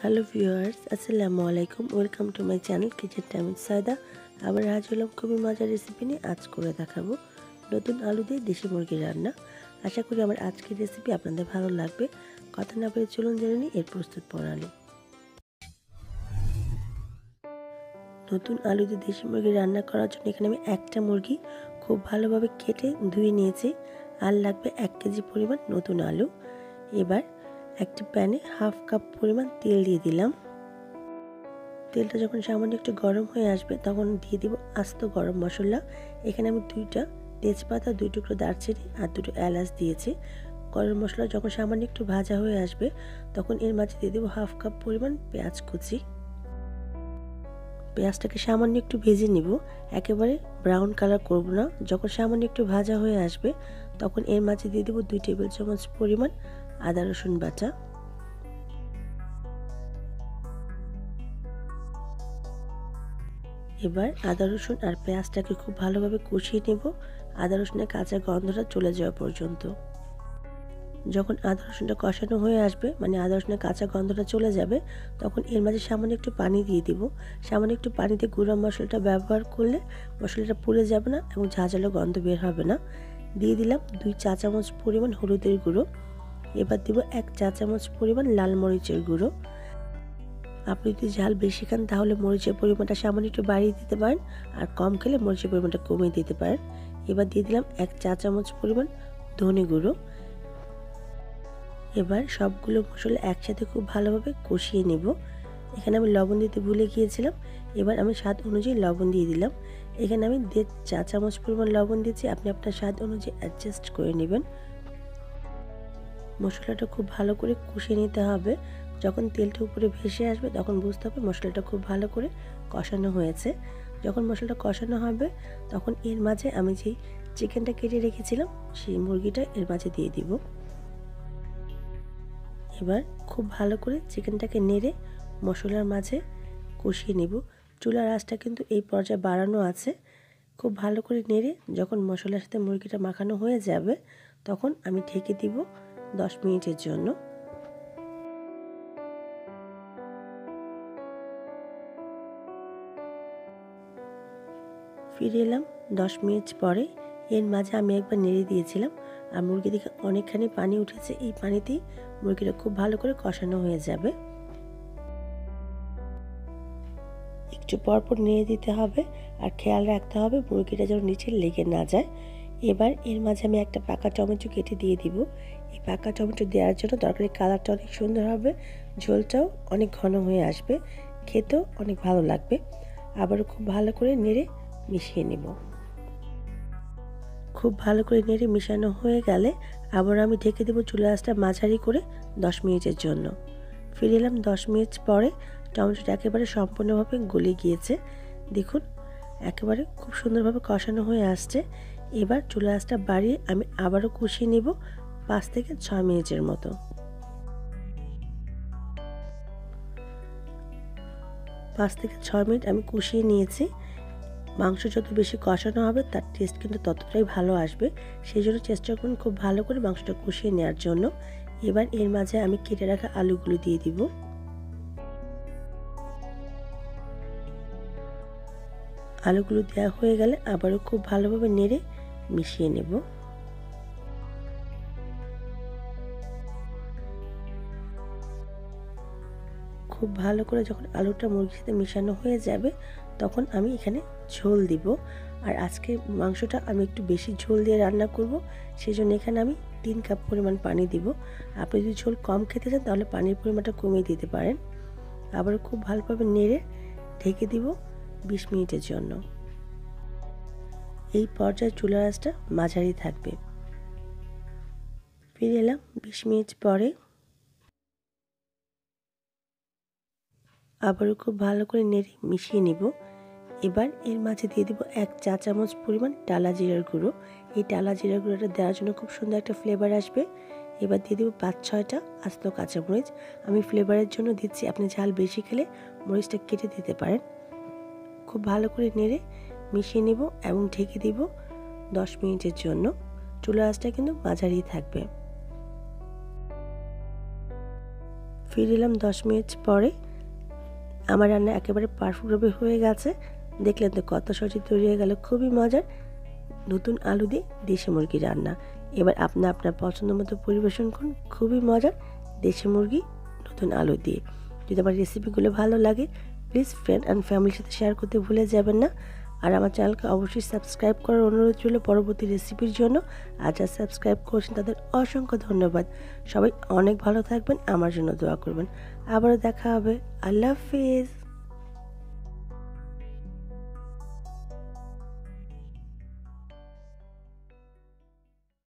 Hello viewers আসসালামু আলাইকুম welcome to my channel kitchen time Sayda আবার আজ হলাম খুবই মজার রেসিপি নিয়ে। আজ করে দেখাবো নতুন আলু দিয়ে দেশি মুরগির রান্না। আশা করি আমার আজকের রেসিপি আপনাদের ভালো লাগবে। কথা না বলে চলুন জেনে নিই এর প্রস্তুত প্রণালী নতুন আলু দিয়ে দেশি মুরগি রান্না করার জন্য এখানে আমি একটা মুরগি খুব ভালোভাবে কেটে ধুয়ে নিয়েছি। আর লাগবে এক কেজি পরিমাণ নতুন আলু। এবার একটি প্যানে হাফ কাপ পরিমাণ তেল দিয়ে দিলাম। তেলটা যখন সামান্য একটু গরম হয়ে আসবে, তখন দিয়ে দিব আস্ত গরম মশলা। এখানে আমি দুইটা তেজপাতা, দুই টুকরো দারচিনি আর দুটো এলাচ দিয়েছি। গরম মশলা যখন সামান্য একটু ভাজা হয়ে আসবে, তখন এর মাঝে দিয়ে দেবো হাফ কাপ পরিমাণ পেঁয়াজ কুচি। পেঁয়াজটাকে সামান্য একটু ভেজে নিব। একেবারে ব্রাউন কালার করব না। যখন সামান্য একটু ভাজা হয়ে আসবে, তখন এর মাঝে দিয়ে দেবো দুই টেবিল চামচ পরিমাণ আদা, রসুন বাটা। এবার আদা, রসুন আর পেঁয়াজটাকে খুব ভালোভাবে কষিয়ে নেব। আদা, রসুনের কাঁচা গন্ধটা চলে যাওয়া পর্যন্ত। যখন আদা, রসুনটা কষানো হয়ে আসবে মানে আদা, রসুনের কাঁচা গন্ধটা চলে যাবে, তখন এর মাঝে সামান্য একটু পানি দিয়ে দিব। সামান্য একটু পানিতে গুঁড়া মশলাটা ব্যবহার করলে মশলাটা পুড়ে যাবে না এবং ঝাঁঝালো গন্ধ বের হবে না। দিয়ে দিলাম দুই চা চামচ পরিমাণ হলুদের গুঁড়ো। এবার দিব এক চা চামচ পরিমাণ লাল মরিচের গুঁড়ো। আপনি যদি ঝাল বেশি খান, তাহলে মরিচের পরিমাণটা সামান্য একটু বাড়িয়ে দিতে পারেন আর কম খেলে মরিচের পরিমাণটা কমিয়ে দিতে পারেন। এবার দিয়ে দিলাম এক চা চামচ পরিমাণ ধনে গুঁড়ো। এবার সবগুলো মশলা একসাথে খুব ভালোভাবে কষিয়ে নেব। এখানে আমি লবণ দিতে ভুলে গিয়েছিলাম। এবার আমি স্বাদ অনুযায়ী লবণ দিয়ে দিলাম। এখানে আমি দেড় চা চামচ পরিমাণ লবণ দিয়েছি। আপনি আপনার স্বাদ অনুযায়ী অ্যাডজাস্ট করে নেবেন। মশলাটা খুব ভালো করে কষিয়ে নিতে হবে। যখন তেলটা উপরে ভেসে আসবে তখন বুঝতে হবে মশলাটা খুব ভালো করে কষানো হয়েছে। যখন মশলাটা কষানো হবে তখন এর মাঝে আমি যেই চিকেনটা কেটে রেখেছিলাম সেই মুরগিটা এর মাঝে দিয়ে দিব। এবার খুব ভালো করে চিকেনটাকে নেড়ে মশলার মাঝে কষিয়ে নেব। চুলার আঁচটা কিন্তু এই পর্যায়ে বাড়ানো আছে। খুব ভালো করে নেড়ে যখন মশলার সাথে মুরগিটা মাখানো হয়ে যাবে তখন আমি ঢেকে দিব। দশ মিনিটের জন্য। ফিরে এলাম দশ মিনিট পরে। এর মাঝে আমি একবার নেড়ে দিয়েছিলাম, আর মুরগি থেকে অনেকখানি পানি উঠেছে। এই পানিতেই মুরগিটা খুব ভালো করে কষানো হয়ে যাবে। একটু পরপর নেড়ে দিতে হবে, আর খেয়াল রাখতে হবে মুরগিটা যেন নিচে লেগে না যায়। এবার এর মাঝে আমি একটা পাকা টমেটো কেটে দিয়ে দিব। পাকা টমেটো দেওয়ার জন্য তরকারির কালারটা অনেক সুন্দর হবে, ঝোলটাও অনেক ঘন হয়ে আসবে, খেতেও অনেক ভালো লাগবে। আবারও খুব ভালো করে নেড়ে মিশিয়ে নেব। খুব ভালো করে নেড়ে মিশানো হয়ে গেলে আবার আমি ঢেকে দেবো চুলা মাঝারি করে দশ মিনিটের জন্য। ফিরে এলাম দশ মিনিট পরে টমেটোটা একেবারে সম্পূর্ণভাবে গলে গিয়েছে। দেখুন, একেবারে খুব সুন্দরভাবে কষানো হয়ে আসছে। এবার চুলা বাড়িয়ে আমি আবারও কষিয়ে নেব পাঁচ থেকে ছয় মিনিটের মতো। পাঁচ থেকে ছয় মিনিট আমি কষিয়ে নিয়েছি। মাংস যত বেশি কষানো হবে, তার টেস্ট কিন্তু ততটাই ভালো আসবে। সেই জন্য চেষ্টা করুন খুব ভালো করে মাংসটা কষিয়ে নেওয়ার জন্য। এবার এর মাঝে আমি কেটে রাখা আলুগুলো দিয়ে দিব। আলুগুলো দেওয়া হয়ে গেলে আবারও খুব ভালোভাবে নেড়ে মিশিয়ে নেব। খুব ভালো করে যখন আলুটা মুরগির সাথে মেশানো হয়ে যাবে, তখন আমি এখানে ঝোল দিব। আর আজকে মাংসটা আমি একটু বেশি ঝোল দিয়ে রান্না করব সেই জন্য এখানে আমি তিন কাপ পরিমাণ পানি দিব। আপনি যদি ঝোল কম খেতে চান, তাহলে পানির পরিমাণটা কমিয়ে দিতে পারেন। আবার খুব ভালোভাবে নেড়ে ঢেকে দিব বিশ মিনিটের জন্য। এই পর্যায়ে চুলার আঁচটা মাঝারি থাকবে। ফিরে এলাম বিশ মিনিট পরে। আবারও খুব ভালো করে নেড়ে মিশিয়ে নিব। এবার এর মাঝে দিয়ে দিব এক চা চামচ পরিমাণ টালা জিরার গুঁড়ো। এই টালা জিরার গুঁড়োটা দেওয়ার জন্য খুব সুন্দর একটা ফ্লেভার আসবে। এবার দিয়ে দেবো পাঁচ ছয়টা আস্ত কাঁচামরিচ। আমি ফ্লেভারের জন্য দিচ্ছি, আপনি ঝাল বেশি খেলে মরিচটা কেটে দিতে পারেন। খুব ভালো করে নেড়ে মিশিয়ে নেব এবং ঢেকে দিব দশ মিনিটের জন্য। চুলা আঁচটা কিন্তু মাঝারি থাকবে। ফিরে এলাম দশ মিনিট পরে। আমার রান্না একেবারে পারফেক্টভাবে হয়ে গেছে। দেখলেন তো কত সহজে তৈরি হয়ে গেল, খুবই মজার। নতুন আলু দিয়ে দেশি মুরগি রান্না। এবার আপনি আপনার পছন্দ মতো পরিবেশন করুন, খুবই মজার। দেশি মুরগি, নতুন আলু দিয়ে। যদি আমার রেসিপিগুলো ভালো লাগে প্লিজ ফ্রেন্ড অ্যান্ড ফ্যামিলির সাথে শেয়ার করতে ভুলে যাবেন না। আর আমার চ্যানেলকে অবশ্যই সাবস্ক্রাইব করার অনুরোধ ছিল পরবর্তী রেসিপির জন্য। আর যারা সাবস্ক্রাইব করেছেন তাদের অসংখ্য ধন্যবাদ। সবাই অনেক ভালো থাকবেন, আমার জন্য দোয়া করবেন। আবারও দেখা হবে। আল্লাহ হাফিজ।